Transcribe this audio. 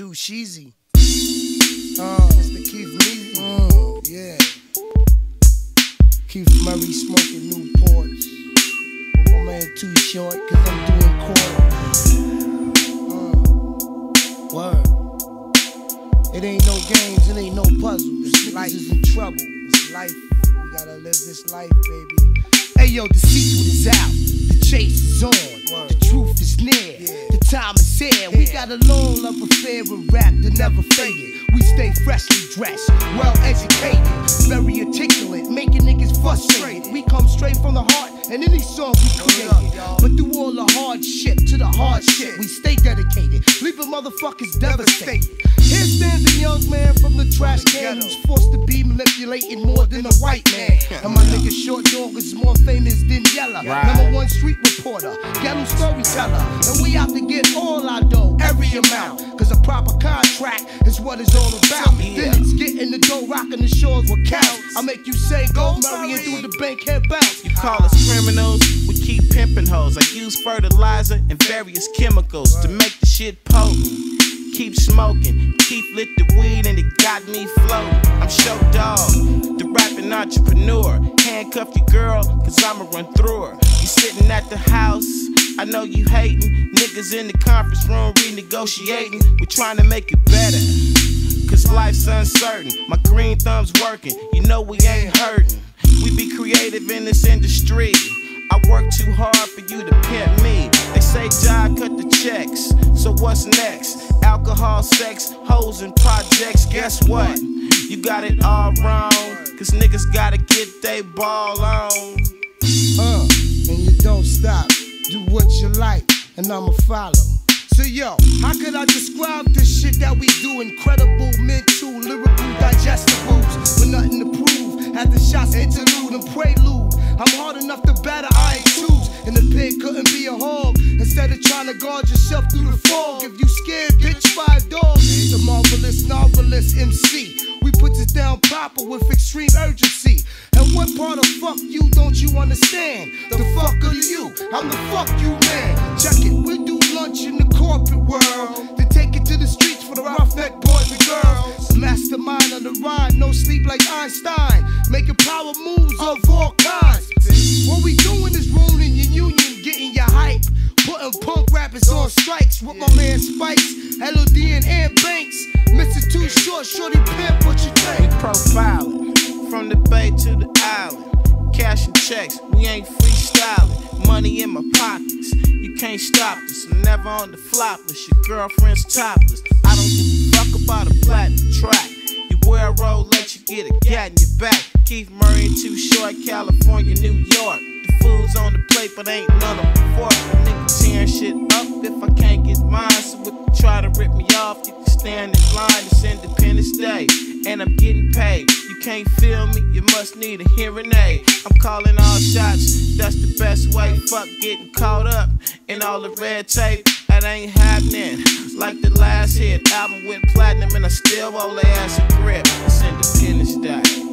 too cheesy. Uh, Mr. Keith Measy. Mm, yeah. Keith Murray smoking Newports. With my man too short, cause I'm doing quarters. Uh, word. It ain't no games, it ain't no puzzles. This life is in trouble. It's life. We gotta live this life, baby. Hey yo, the secret is out. The chase is on. Word. The truth is near. Yeah. The time is We got a long love affair with rap that never faded. We stay freshly dressed, well educated, very articulate, making niggas frustrated. We come straight from the heart, and any song we created. But through all the hardship to the hardship, we stay dedicated, leaving motherfuckers devastated. Here stands a young man from the trash can who's forced to be manipulated more than a white man. And my nigga Short Dog is more famous than Yella. Number one street reporter, ghetto storyteller. And we out to get all our dough, every amount. Cause a proper contract is what it's all about. Then it's getting the dough, rocking the shores with counts. I make you say, go Murray and do the Bankhead bounce. You call us criminals, we keep pimping hoes. I use fertilizer and various chemicals to make the shit potent. Keep smoking, keep lit the weed, and it got me floating. I'm Short Dog, the rapping entrepreneur. Handcuff your girl, cause I'ma run through her. You sitting at the house, I know you hating. Niggas in the conference room renegotiating. We're trying to make it better. Cause life's uncertain. My green thumb's working. You know we ain't hurting. We be creative in this industry. I work too hard for you to pimp me. They say John cut the checks. So what's next? Alcohol, sex, hoes, and projects. Guess what? You got it all wrong. Cause niggas gotta get they ball on. Uh, and you don't stop. Do what you like, and I'ma follow. So yo, how could I describe this shit that we do? Incredible mental, lyrical digestibles with nothing to prove. Had the shots interlude and prelude. I'm hard enough to Instead of trying to guard yourself through the fog. If you scared, bitch, five dogs. The marvelous novelist MC. We put this down proper with extreme urgency. And what part of fuck you don't you understand? The fuck are you? I'm the fuck you man. Check it, we do lunch in the corporate world. Then take it to the streets for the roughneck boys and girls. Mastermind on the rhyme, no sleep like Einstein. Making power moves of all strikes with my man Spikes, LOD and Ant Banks. Mr. Too Short, Shorty Pimp, what you think? We profiling from the bay to the island. Cash and checks, we ain't freestyling. Money in my pockets, you can't stop this. I'm never on the flop list. Your girlfriend's topless. I don't give a fuck about a platinum track. You wear a Rolex, you get a gat in your back. Keith Murray Too Short, California, New York. The food's on the plate, but ain't none of them. Nigga tearing shit up if I can't get mine. So if you try to rip me off, you can stand in line. It's Independence Day, and I'm getting paid. You can't feel me, you must need a hearing aid. I'm calling all shots, that's the best way. Fuck getting caught up in all the red tape. That ain't happening. Like the last hit album went platinum, and I still owe their ass a grip. It's Independence Day.